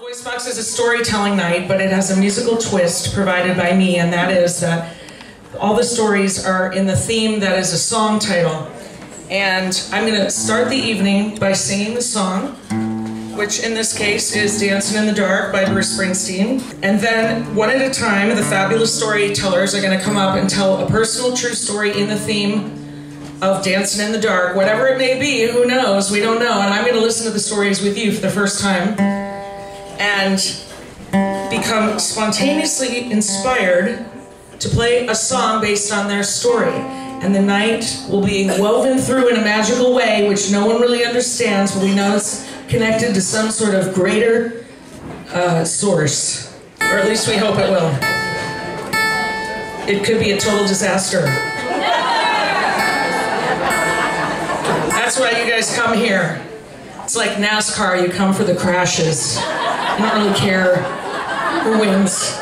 Voicebox is a storytelling night, but it has a musical twist provided by me, and that is that all the stories are in the theme that is a song title. And I'm going to start the evening by singing the song, which in this case is Dancing in the Dark by Bruce Springsteen. And then, one at a time, the fabulous storytellers are going to come up and tell a personal true story in the theme of Dancing in the Dark, whatever it may be, who knows, we don't know. And I'm going to listen to the stories with you for the first time and become spontaneously inspired to play a song based on their story. And the night will be woven through in a magical way, which no one really understands, but we know it's connected to some sort of greater uh, source. Or at least we hope it will. It could be a total disaster. That's why you guys come here. It's like NASCAR, you come for the crashes. You don't really care who wins.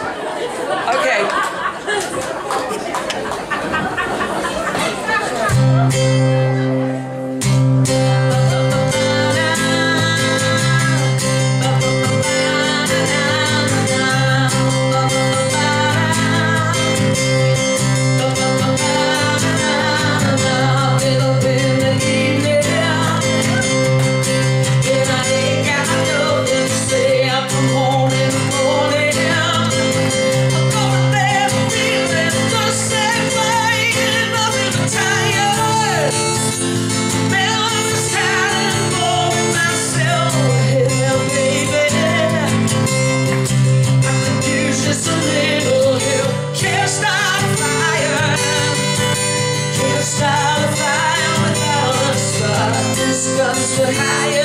Someone having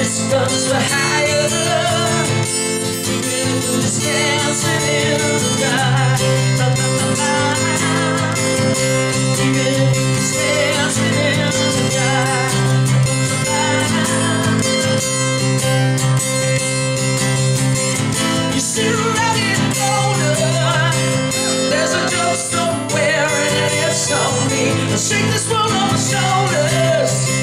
Distance for we're just dancing in the dark. I'll shake this world on my shoulders.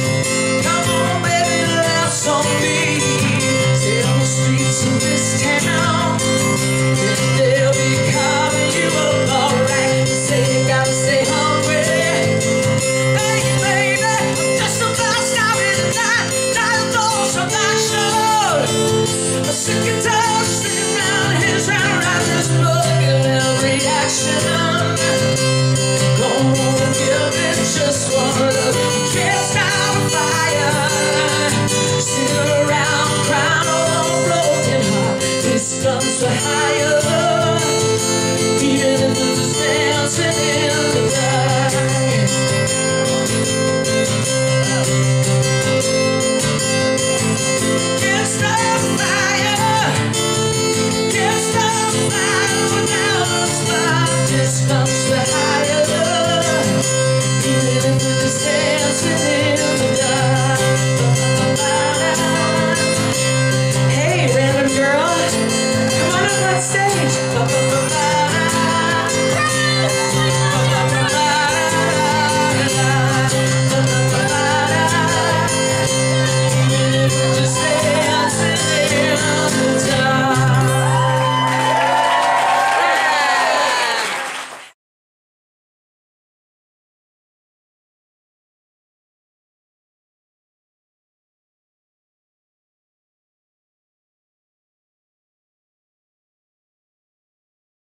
sun so high